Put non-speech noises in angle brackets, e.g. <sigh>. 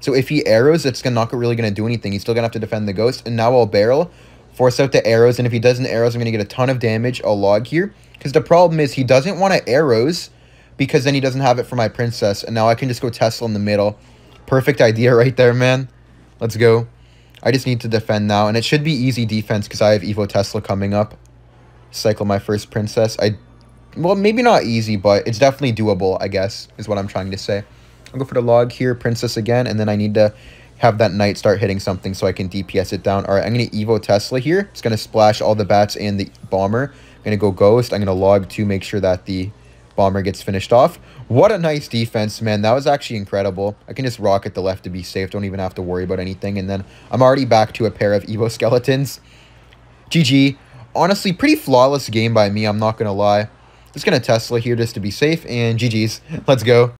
So if he arrows, it's not really going to do anything. He's still going to have to defend the ghost. And now I'll barrel, force out the arrows. And if he doesn't arrows, I'm going to get a ton of damage. I'll log here. Because the problem is he doesn't want to arrows because then he doesn't have it for my princess. And now I can just go Tesla in the middle. Perfect idea <laughs> right there, man. Let's go. I just need to defend now. And it should be easy defense because I have Evo Tesla coming up. Cycle my first princess. I, Well, maybe not easy, but it's definitely doable, I guess, is what I'm trying to say. I'll go for the log here, princess again, and then I need to have that knight start hitting something so I can DPS it down. All right, I'm going to Evo Tesla here. It's going to splash all the bats and the bomber. I'm going to go Ghost. I'm going to log to make sure that the bomber gets finished off. What a nice defense, man. That was actually incredible. I can just rocket the left to be safe. Don't even have to worry about anything. And then I'm already back to a pair of Evo <laughs> skeletons. GG. Honestly, pretty flawless game by me, I'm not going to lie. Just going to Tesla here just to be safe, and GG's. Let's go.